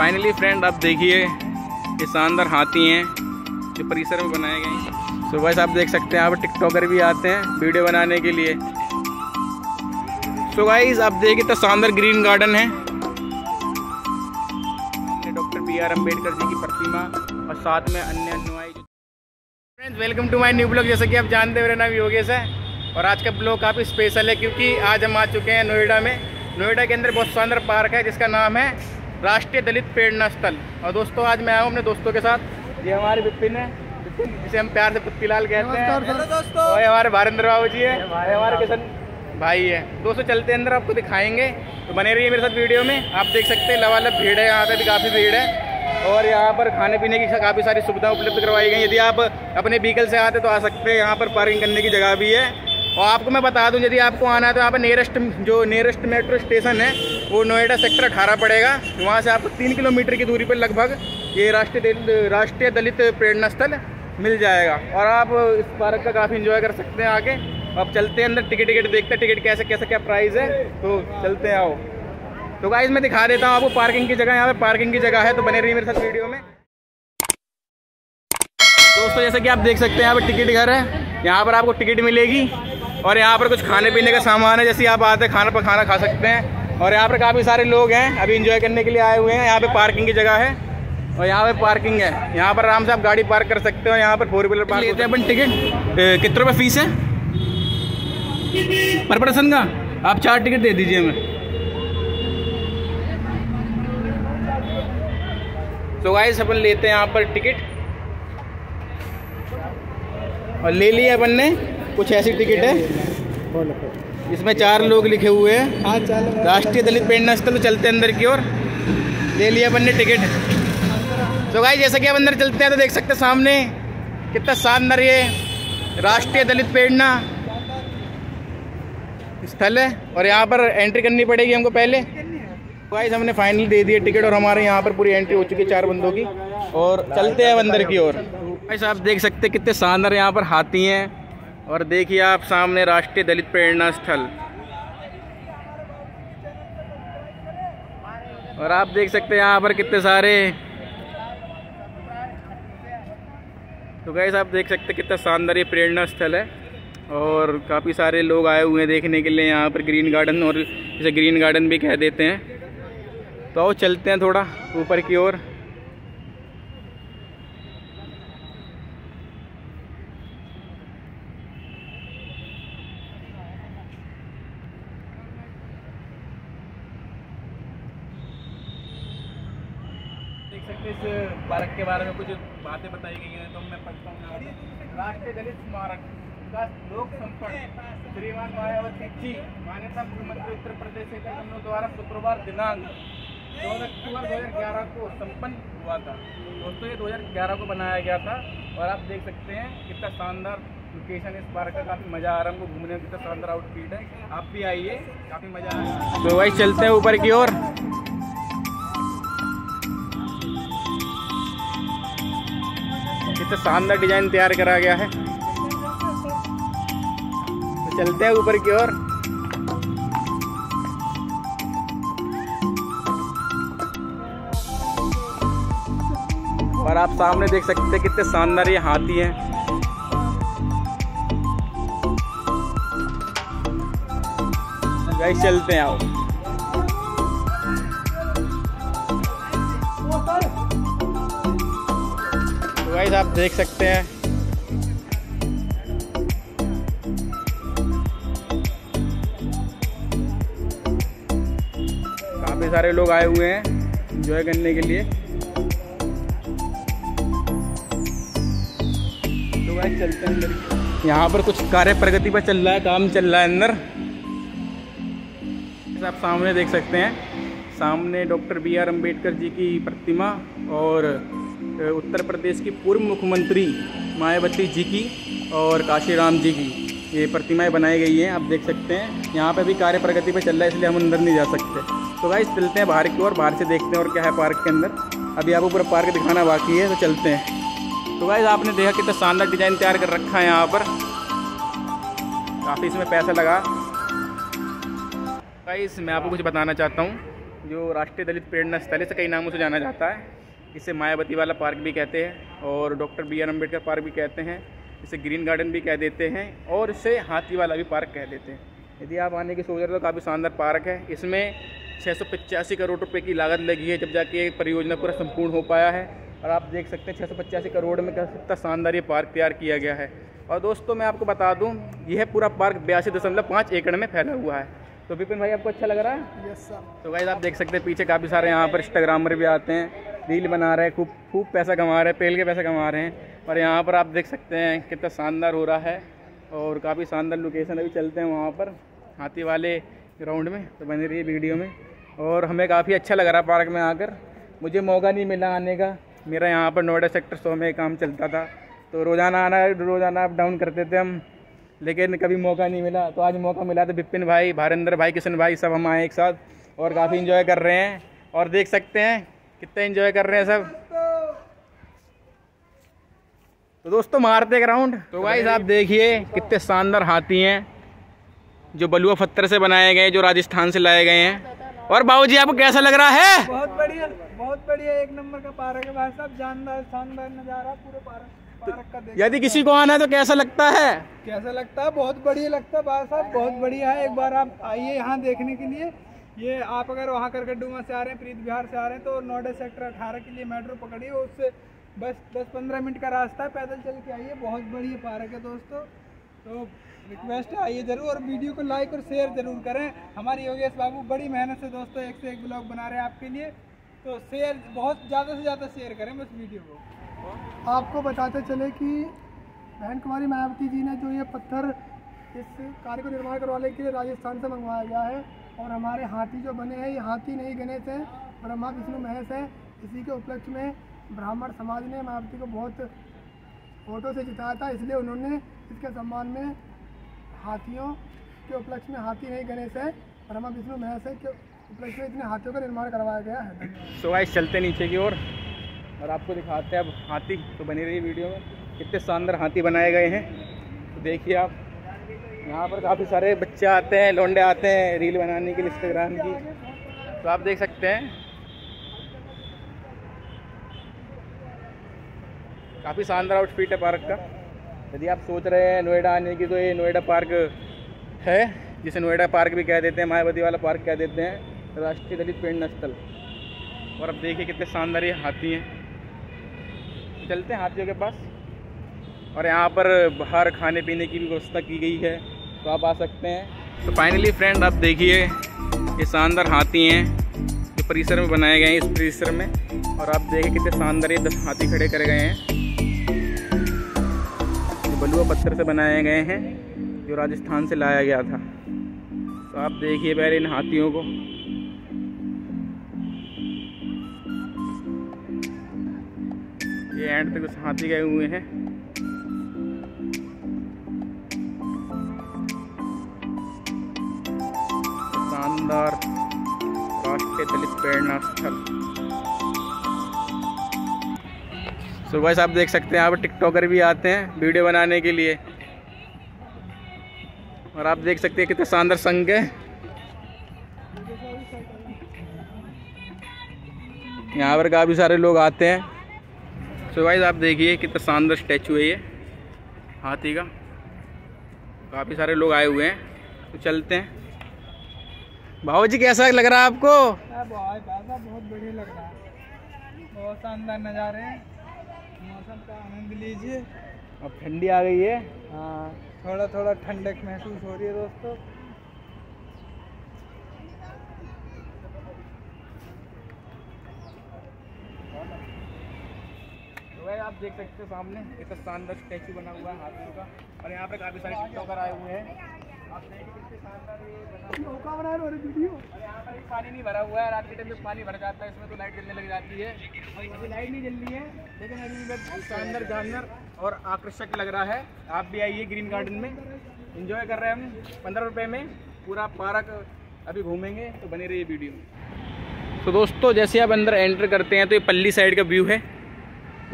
Finally friend आप देखिए, ये शानदार हाथी हैं जो परिसर में बनाए गए हैं। तो वैसे आप देख सकते हैं, यहाँ पर टिकटॉकर भी आते हैं, वीडियो बनाने के लिए। सो गाइस आप देखिए तो शानदार ग्रीन गार्डन है। Doctor B R Ambedkar ji की प्रतिमा और साथ में अन्य अनुयायी। Friends welcome to my new blog जैसा कि आप जानते हो, मेरा नाम योगेश है और आज का ब्लॉग काफ़ी स्पेशल है, क्योंकि आज हम आ चुके हैं नोएडा में। नोएडा के अंदर बहुत शानदार पार्क है, जिसका नाम है राष्ट्रीय दलित प्रेरणा स्थल। और दोस्तों आज मैं आया हूँ अपने दोस्तों के साथ। ये हमारे विपिन है जिसे हम प्यार से पुत्तीलाल कहते हैं। दोस्तों। और हमारे भारेंद्र बाबू जी है। हमारे किशन भाई है। दोस्तों चलते अंदर आपको दिखाएँगे। तो बने रहिए मेरे साथ वीडियो में। आप देख सकते हैं लवालब भीड़ है यहाँ पे भी काफ़ी भीड़ है। और यहाँ पर खाने पीने की काफ़ी सारी सुविधा उपलब्ध करवाई गई यदि आप अपने व्हीकल से आते तो आ सकते हैं। यहाँ पर पार्किंग करने की जगह भी है। और आपको मैं बता दूँ, यदि आपको आना है तो यहाँ पर नियरेस्ट जो नियरेस्ट मेट्रो स्टेशन है, वो नोएडा सेक्टर अठारह पड़ेगा। वहाँ से आपको तीन किलोमीटर की दूरी पर लगभग ये राष्ट्रीय राष्ट्रीय दलित प्रेरणा स्थल मिल जाएगा। और आप इस पार्क का काफ़ी इंजॉय कर सकते हैं आके अब चलते हैं अंदर टिकट टिकट देखते हैं टिकट कैसे कैसे, क्या प्राइस है। तो चलते हैं, आओ। तो गाइज़ मैं दिखा देता हूँ आपको पार्किंग की जगह, यहाँ पे पार्किंग की जगह है तो बने रही मेरे साथ वीडियो में। दोस्तों, जैसे कि आप देख सकते हैं, यहाँ पर टिकट घर है। यहाँ पर आपको टिकट मिलेगी। और यहाँ पर कुछ खाने पीने का सामान है जैसे आप आते हैं खाना पर खाना खा सकते हैं। और यहाँ पर काफ़ी सारे लोग हैं अभी इंजॉय करने के लिए आए हुए हैं। यहाँ पे पार्किंग की जगह है और यहाँ पे पार्किंग है। यहाँ पर आराम से आप गाड़ी पार्क कर सकते हो यहाँ पर फोर व्हीलर पार्क लेते हैं अपन टिकट कितने रुपये फ़ीस है? पर पर्सन का? आप चार टिकट दे दीजिए हमें। तो गाइस अपन लेते हैं यहाँ पर टिकट और ले लिया अपन ने। कुछ ऐसी टिकट है? इसमें चार लोग लिखे हुए हैं। राष्ट्रीय दलित प्रेरणा स्थल चलते अंदर की ओर। ले लिया अपन ने टिकट। तो भाई जैसा कि आप अंदर चलते हैं तो देख सकते हैं सामने कितना शानदार ये राष्ट्रीय दलित प्रेरणा स्थल है। और यहाँ पर एंट्री करनी पड़ेगी हमको पहले। गाइस हमने फाइनल दे दिया टिकट और हमारे यहाँ पर पूरी एंट्री हो चुकी है चार बंदों की। और चलते हैं अंदर की ओर। भाई आप देख सकते हैं कितने शानदार यहाँ पर हाथी हैं। और देखिए आप सामने राष्ट्रीय दलित प्रेरणा स्थल। और आप देख सकते हैं यहाँ पर कितने सारे तो गैस आप देख सकते हैं कितना शानदार ये प्रेरणा स्थल है। और काफ़ी सारे लोग आए हुए हैं देखने के लिए यहाँ पर ग्रीन गार्डन और इसे ग्रीन गार्डन भी कह देते हैं। तो आओ चलते हैं थोड़ा ऊपर की ओर देख सकते इस पार्क के बारे में कुछ बातें बताई गई हैं तो मैं पढ़ता हूँ राष्ट्रीय दलित स्मारक का लोक संपर्क श्रीमान मायावती जी, मान्यता मुख्यमंत्री उत्तर प्रदेश के कदमों द्वारा शुक्रवार दिनांक अक्टूबर दो हज़ार ग्यारह को संपन्न हुआ था। दोस्तों, ये दो हज़ार ग्यारह को बनाया गया था और आप देख सकते हैं कितना शानदार लोकेशन इस पार्क का काफ़ी मज़ा आ रहा है। घूमने में कितना शानदार आउटफिट है। आप भी आइए, काफ़ी मज़ा आ रहा है। तो वही चलते हैं ऊपर की ओर। कितना शानदार डिज़ाइन तैयार करा गया है। तो चलते हैं ऊपर की ओर। और आप सामने देख सकते हैं कितने शानदार ये हाथी हैं। चलते हैं आओ। तो आप देख सकते हैं काफ़ी सारे लोग आए हुए हैं इंजॉय करने के लिए। तो गाइस चलते हैं यहाँ पर कुछ कार्य प्रगति पर चल रहा है, काम चल रहा है अंदर। आप सामने देख सकते हैं, सामने doctor B R Ambedkar ji की प्रतिमा और उत्तर प्रदेश की पूर्व मुख्यमंत्री मायावती जी की और काशीराम जी की। ये प्रतिमाएँ बनाई गई हैं, आप देख सकते हैं। यहाँ पे भी कार्य प्रगति पे चल रहा है, इसलिए हम अंदर नहीं जा सकते। तो भाई चलते हैं बाहर की ओर, बाहर से देखते हैं और क्या है पार्क के अंदर। अभी आपको पूरा पार्क दिखाना बाकी है तो चलते हैं। तो भाई आपने देखा कितना शानदार डिज़ाइन तैयार कर रखा है यहाँ पर। काफ़ी इसमें पैसा लगा। गाइस मैं आपको कुछ बताना चाहता हूँ। जो राष्ट्रीय दलित प्रेरणा स्थल से कई नामों से जाना जाता है। इसे मायावती वाला पार्क भी कहते हैं और doctor B R Ambedkar park भी कहते हैं। इसे ग्रीन गार्डन भी कह देते हैं और इसे हाथी वाला भी पार्क कह देते हैं। यदि आप आने की सोच रहे हो तो काफ़ी शानदार पार्क है। इसमें छः सौ पचासी करोड़ रुपये की लागत लगी है जब जाके परियोजना पूरा संपूर्ण हो पाया है और आप देख सकते हैं छः सौ पचासी करोड़ में कितना शानदार ये पार्क तैयार किया गया है। और दोस्तों मैं आपको बता दूँ यह पूरा पार्क बयासी दशमलव पाँच एकड़ में फैला हुआ है। तो विपिन भाई आपको अच्छा लग रहा है? यस सर तो भाई आप देख सकते हैं पीछे काफ़ी सारे यहाँ पर इंस्टाग्रामर भी आते हैं। रील बना रहे हैं, खूब खूब पैसा कमा रहे हैं, पेल के पैसा कमा रहे हैं। और यहाँ पर आप देख सकते हैं कितना शानदार हो रहा है और काफ़ी शानदार लोकेशन अभी चलते हैं वहाँ पर, हाथी वाले ग्राउंड में तो बने रही वीडियो में। और हमें काफ़ी अच्छा लग रहा पार्क में आकर। मुझे मौका नहीं मिला आने का। मेरा यहाँ पर नोएडा सेक्टर सौ में काम चलता था। तो रोज़ाना आना, रोज़ाना अप डाउन करते थे हम, लेकिन कभी मौका नहीं मिला। तो आज मौका मिला तो विपिन भाई, भारेंद्र भाई, किशन भाई सब हम आए एक साथ और काफ़ी इन्जॉय कर रहे हैं। और देख सकते हैं कितने इन्जॉय कर रहे हैं सब? तो दोस्तों मारते एक राउंड तो भाई साहब देखिए कितने शानदार हाथी हैं जो बलुआ पत्थर से बनाए गए जो राजस्थान से लाए गए हैं। और बाबू जी आपको कैसा लग रहा है? बहुत बढ़िया बहुत बढ़िया। एक नंबर का पार्क है भाई साहब जानदार शानदार नज़ारा पूरे पार्क पार्क का यदि किसी को आना है तो कैसा लगता है? कैसा लगता है? बहुत बढ़िया लगता है भाई साहब बहुत बढ़िया है। एक बार आप आइए यहाँ देखने के लिए। ये आप अगर वहाँ करकटडूमा से आ रहे हैं, प्रीत बिहार से आ रहे हैं तो नोएडा सेक्टर अठारह के लिए मेट्रो पकड़िए, उससे बस दस पंद्रह मिनट का रास्ता है, पैदल चल के आइए, बहुत बढ़िया पार्क है दोस्तों। तो रिक्वेस्ट है, आइए ज़रूर, और वीडियो को लाइक और शेयर ज़रूर करें। हमारे योगेश बाबू बड़ी मेहनत से दोस्तों एक से एक ब्लॉग बना रहे हैं आपके लिए। तो शेयर बहुत ज़्यादा से ज़्यादा शेयर करें बस वीडियो को। आपको बताते चले कि बहन कुमारी मायावती जी ने जो ये पत्थर इस कार्य को निर्माण करवाने के लिए राजस्थान से मंगवाया गया है और हमारे हाथी जो बने हैं, ये हाथी नहीं गणेश हैं, ब्रह्मा, विष्णु, महेश है। इसी के उपलक्ष्य में ब्राह्मण समाज ने मायावती को बहुत वोटों से जिताया था, इसलिए उन्होंने इसके सम्मान में हाथियों के उपलक्ष्य में हाथी नहीं गणेश है, ब्रह्मा, विष्णु, महेश है के उपलक्ष्य में इतने हाथियों का निर्माण करवाया गया है। सो so गाइस चलते नीचे की ओर और आपको दिखाते हैं अब हाथी तो बनी रही वीडियो में। कितने शानदार हाथी बनाए गए हैं। तो देखिए आप। यहाँ पर काफ़ी सारे बच्चे आते हैं, लोंडे आते हैं रील बनाने के लिए इंस्टाग्राम की। तो आप देख सकते हैं। काफ़ी शानदार आउटफिट है पार्क का। यदि आप सोच रहे हैं नोएडा आने की तो ये नोएडा पार्क है, जिसे नोएडा पार्क भी कह देते हैं, मायावती वाला पार्क कह देते हैं, राष्ट्रीय दलित प्रेरणा स्थल। और अब देखिए कितने शानदार ये हाथी हैं। चलते हैं हाथियों के पास। और यहाँ पर बाहर खाने पीने की भी व्यवस्था की गई है। तो आप आ सकते हैं। तो फाइनली फ्रेंड आप देखिए ये शानदार हाथी हैं जो परिसर में बनाए गए हैं इस परिसर में, और आप देखिए कितने शानदार ये हाथी खड़े करे गए हैं। बलुआ पत्थर से बनाए गए हैं, जो राजस्थान से लाया गया था। तो आप देखिए पहले इन हाथियों को। ये एंड तक उस हाथी गए हुए हैं। शानदार राष्ट्रीय दलित प्रेरणा स्थल। से आप देख सकते हैं, यहाँ पर टिकटॉकर भी आते हैं वीडियो बनाने के लिए। और आप देख सकते हैं कितने शानदार संघ है। यहाँ पर काफ़ी सारे लोग आते हैं। सो भाई आप देखिए कितना शानदार स्टैचू है ये, हाथी का। काफ़ी सारे लोग आए हुए हैं। तो चलते हैं। भाव जी कैसा लग रहा है आपको? बहुत बढ़िया लग रहा है। बहुत शानदार नज़ारे मौसम का आनंद लीजिए। अब ठंडी आ गई है। हाँ थोड़ा थोड़ा ठंडक महसूस हो रही है दोस्तों। तो आप देख सकते हो सामने एक शानदार स्टैचू बना हुआ है हाथियों का। और यहाँ पे काफ़ी सारे टिकटॉकर आए हुए हैं। बना बना रहे वीडियो। और यहाँ पर पानी नहीं भरा हुआ है रात के टाइम पानी भर जाता है इसमें तो लाइट जलने लग जाती है। अभी लाइट नहीं जल रही है लेकिन अभी शानदार जानवर और आकर्षक लग रहा है। आप भी आइए ग्रीन गार्डन में। इंजॉय कर रहे हैं हम पंद्रह रुपये में। पूरा पार्क अभी घूमेंगे तो बने रहिए वीडियो में। तो दोस्तों जैसे आप अंदर एंटर करते हैं तो ये पल्ली साइड का व्यू है।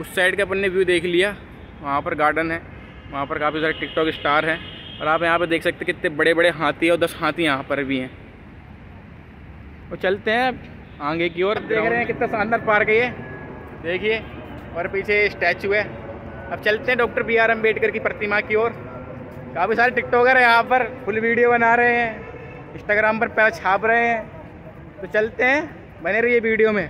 उस साइड का अपन ने व्यू देख लिया। वहाँ पर गार्डन है। वहाँ पर काफ़ी सारे टिकटॉक स्टार हैं। और आप यहाँ पर देख सकते कितने बड़े बड़े हाथी और दस हाथी यहाँ पर भी हैं। और चलते हैं आगे की ओर। देख रहे हैं कितना शानदार पार्क है ये। देखिए, और पीछे स्टैचू है। अब चलते हैं डॉक्टर बी आर अंबेडकर की प्रतिमा की ओर। काफ़ी सारे टिकटॉकर यहाँ पर, फुल वीडियो बना रहे हैं। इंस्टाग्राम पर पैर छाप रहे हैं। तो चलते हैं, बने रहिए वीडियो में।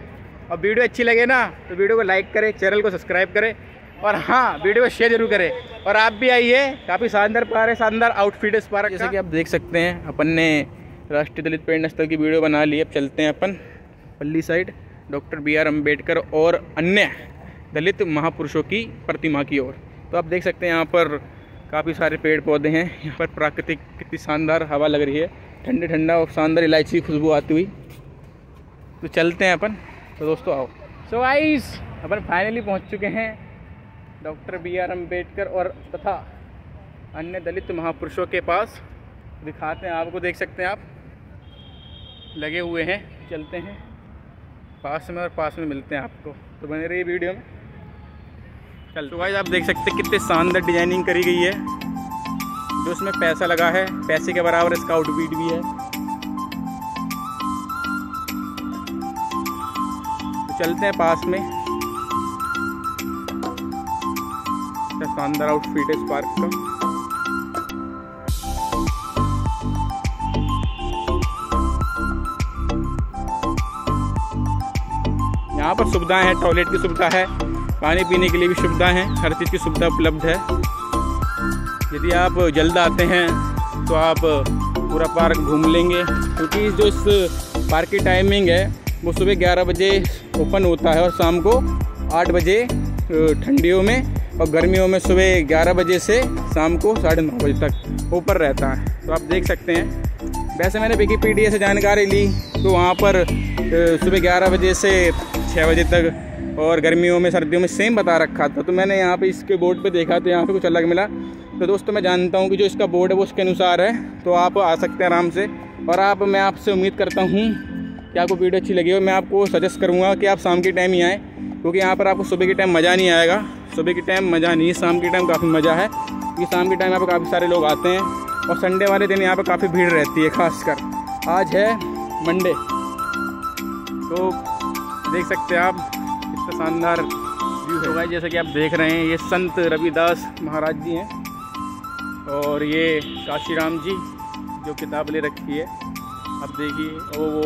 और वीडियो अच्छी लगे ना तो वीडियो को लाइक करें, चैनल को सब्सक्राइब करें। और हाँ वीडियो को शेयर ज़रूर करें। और आप भी आइए काफ़ी शानदार पार्क है शानदार आउटफिट इस पार्क जैसे कि। आप देख सकते हैं अपन ने राष्ट्रीय दलित पर्यटन स्थल की वीडियो बना ली अब चलते हैं अपन पल्ली side doctor B R Ambedkar और अन्य दलित महापुरुषों की प्रतिमा की ओर। तो आप देख सकते हैं यहाँ पर काफ़ी सारे पेड़ पौधे हैं। यहाँ पर प्राकृतिक कितनी शानदार हवा लग रही है। ठंडे ठंडा और शानदार इलायची खुशबू आती हुई। तो चलते हैं अपन। तो दोस्तों आओ। सो आइस अपन फाइनली पहुँच चुके हैं। डॉक्टर बी आर अंबेडकर और तथा अन्य दलित महापुरुषों के पास दिखाते हैं। आपको देख सकते हैं आप। लगे हुए हैं, चलते हैं। पास में और पास में मिलते हैं आपको। तो बने रहिए वीडियो में। चल तो भाई आप देख सकते हैं कितने शानदार डिज़ाइनिंग करी गई है। जो उसमें पैसा लगा है, पैसे के बराबर इसका आउटबीट भी है। तो चलते हैं पास में। शानदार आउटफिट है इस पार्क का। यहाँ पर सुविधाएँ हैं टॉयलेट की सुविधा है, पानी पीने के लिए भी सुविधा है, हर चीज़ की सुविधा उपलब्ध है। यदि आप जल्द आते हैं तो आप पूरा पार्क घूम लेंगे, क्योंकि जो इस पार्क की टाइमिंग है, वो सुबह ग्यारह बजे ओपन होता है और शाम को आठ बजे ठंडियों में और गर्मियों में सुबह ग्यारह बजे से शाम को साढ़े नौ बजे तक ऊपर रहता है। तो आप देख सकते हैं। वैसे मैंने विकीपीडिया से जानकारी ली तो वहाँ पर सुबह ग्यारह बजे से छः बजे तक और गर्मियों में, सर्दियों में सेम बता रखा था। तो मैंने यहाँ पे इसके बोर्ड पे देखा तो यहाँ पे कुछ अलग मिला। तो दोस्तों, मैं जानता हूँ कि जो इसका बोर्ड है, वो उसके अनुसार है। तो आप आ सकते हैं आराम से। और आप, मैं आपसे उम्मीद करता हूँ कि आपको वीडियो अच्छी लगी हो, मैं आपको सजेस्ट करूँगा कि आप शाम के टाइम ही आएँ, क्योंकि यहाँ पर आपको सुबह के टाइम मज़ा नहीं आएगा। सुबह के टाइम मज़ा नहीं, शाम के टाइम काफ़ी मज़ा है, क्योंकि शाम के टाइम यहाँ पर काफ़ी सारे लोग आते हैं, और संडे वाले दिन यहाँ पर काफ़ी भीड़ रहती है, खासकर। आज है मंडे तो देख सकते हैं आप कितना शानदार व्यू है। भाई जैसा कि आप देख रहे हैं, ये संत रविदास महाराज जी हैं, और ये काशीराम जी, जो किताब ले रखी है। आप देखिए वो वो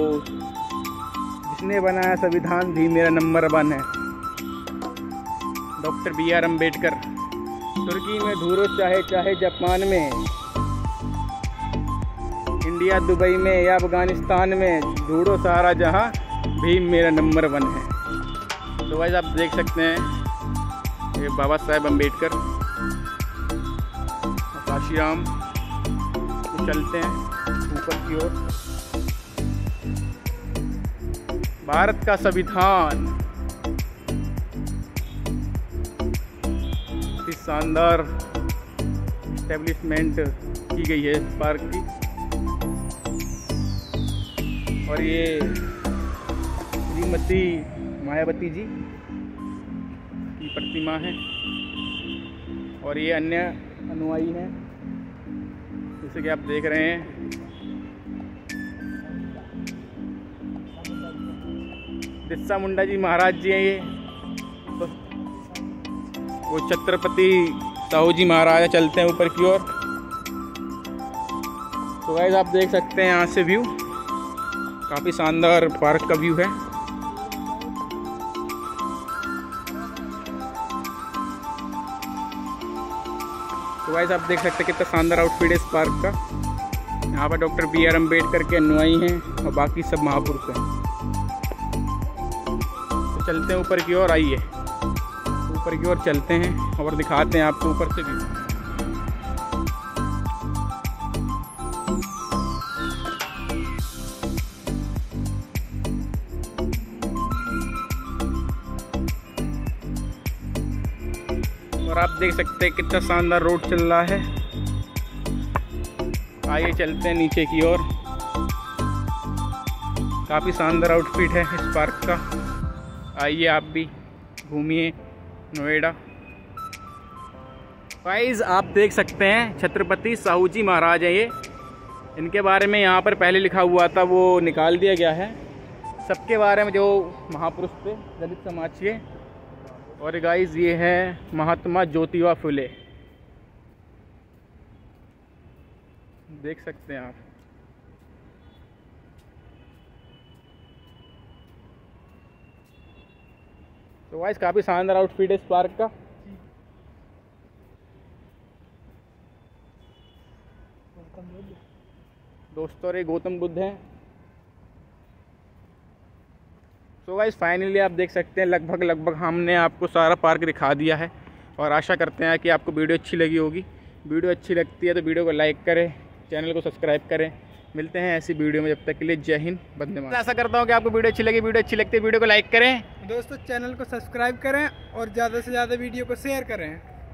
जिसने बनाया संविधान भी मेरा नंबर वन है। डॉक्टर बी आर अंबेडकर तुर्की में धूरो चाहे चाहे जापान में। इंडिया दुबई में या अफ़गानिस्तान में, ढूंढो सारा जहाँ भी मेरा नंबर वन है। तो वैसे आप देख सकते हैं, ये बाबा साहेब अंबेडकर काशीराम तो चलते हैं ऊपर की ओर। भारत का संविधान। शानदार इस्टेब्लिशमेंट की गई है इस पार्क की। और ये श्रीमती मायावती जी की प्रतिमा है। और ये अन्य अनुयायी हैं, जैसे कि आप देख रहे हैं। बिरसा मुंडा जी महाराज जी हैं ये। तो वो छत्रपति साहू जी महाराजा चलते हैं ऊपर की ओर। तो गाइज़ आप देख सकते हैं यहाँ से व्यू काफ़ी शानदार पार्क का व्यू है। तो गाइज़ आप देख सकते हैं कितना शानदार आउटफिट है इस पार्क का। यहाँ पर डॉक्टर बी आर अंबेडकर के अनुयायी हैं और बाकी सब महापुरुष हैं। चलते हैं ऊपर की ओर, आइए। ऊपर की ओर चलते हैं और दिखाते हैं आपको ऊपर से भी। और आप देख सकते हैं कितना शानदार रोड चल रहा है। आइए चलते हैं नीचे की ओर। काफ़ी शानदार आउटफिट है इस पार्क का। आइए आप भी घूमिए नोएडा। वाइज आप देख सकते हैं, छत्रपति साहू जी महाराज है ये। इनके बारे में यहाँ पर पहले लिखा हुआ था, वो निकाल दिया गया है। सबके बारे में जो महापुरुष थे, दलित समाज के। और गाइस ये है महात्मा ज्योतिबा फुले। देख सकते हैं आप। तो गाइस काफ़ी शानदार आउटफिट है इस पार्क का। दोस्तों ये गौतम बुद्ध हैं। तो गाइस फाइनली आप देख सकते हैं, लगभग लगभग हमने आपको सारा पार्क दिखा दिया है। और आशा करते हैं कि आपको वीडियो अच्छी लगी होगी। वीडियो अच्छी लगती है तो वीडियो को लाइक करें चैनल को सब्सक्राइब करें। मिलते हैं ऐसी वीडियो में जब तक के लिए जय हिंद बंदे मातरम। आशा करता हूँ कि आपको वीडियो अच्छी लगी वीडियो अच्छी लगती है वीडियो को लाइक करें। दोस्तों चैनल को सब्सक्राइब करें और ज़्यादा से ज़्यादा वीडियो को शेयर करें।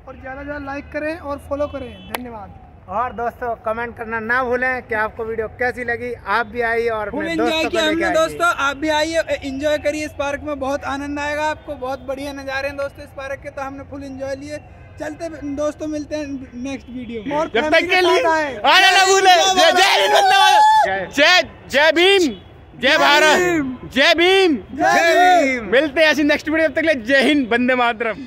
और ज़्यादा से ज़्यादा लाइक करें और फॉलो करें। धन्यवाद। और दोस्तों कमेंट करना ना भूलें कि आपको वीडियो कैसी लगी। आप भी आइए और अपने दोस्तों को हमने दोस्तों आप भी आइए एंजॉय करिए इस पार्क में। बहुत आनंद आएगा आपको बहुत बढ़िया नज़ारे हैं दोस्तों इस पार्क के तो हमने फुल एंजॉय लिए। चलते दोस्तों मिलते हैं नेक्स्ट वीडियो में। और जब तक के लिए जय जय हिंद बंदे मातरम। जय जय भीम। जय भारत। जय भीम। जय भीम मिलते हैं ऐसी नेक्स्ट वीडियो तक के लिए जय हिंद बंदे मातरम।